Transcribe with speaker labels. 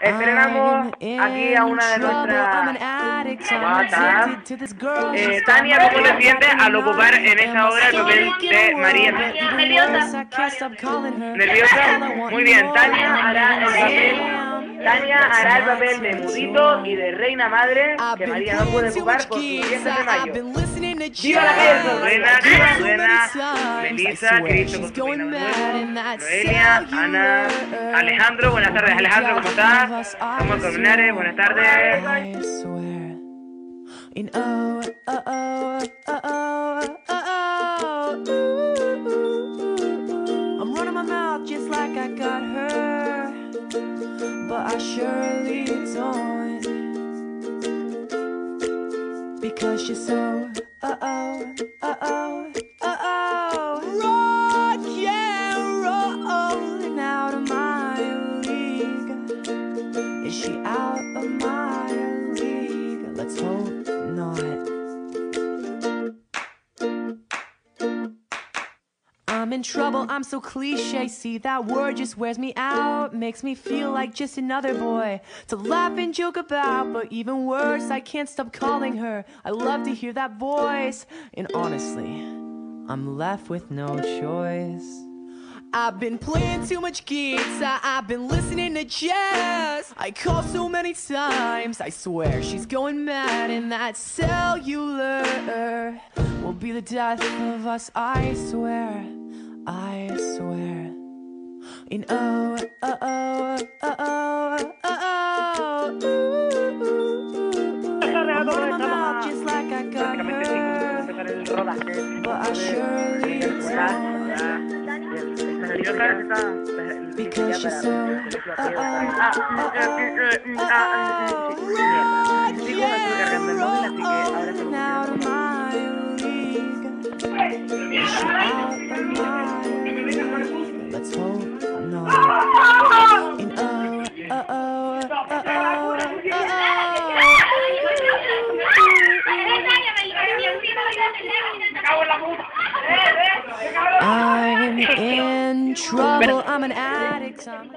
Speaker 1: Estrenamos aquí a una de nuestras eh, Tania, ¿cómo te sientes al ocupar en esta obra el papel de María?
Speaker 2: Nerviosa.
Speaker 1: ¿Nerviosa? Muy bien, Tania hará el papel, Tania hará el papel de Mudito y de Reina Madre, que María no puede ocupar por su 10 de mayo. ¡Viva la calle! Buena, buena, Melissa, Cristo con su peina Noelia, Ana, Alejandro, buenas tardes Alejandro, ¿cómo estás? Somos Colmenares, buenas tardes.
Speaker 2: And oh, oh, oh, oh, oh, oh, oh, I'm running my mouth just like I got her, but I surely don't. Because she's so, uh oh, uh oh, uh oh, she out of my league? Let's hope not. I'm in trouble, I'm so cliche. See, that word just wears me out. Makes me feel like just another boy to laugh and joke about. But even worse, I can't stop calling her. I love to hear that voice. And honestly, I'm left with no choice. I've been playing too much guitar, I've been listening to jazz. I call so many times, I swear she's going mad, and that cellular will be the death of us. I swear, I swear. And oh, oh, oh, oh, oh, oh, oh, ooh, ooh, I'm running my just like I got her, but I surely don't. Let's hope no. In oh. In trouble. I'm an addict. I'm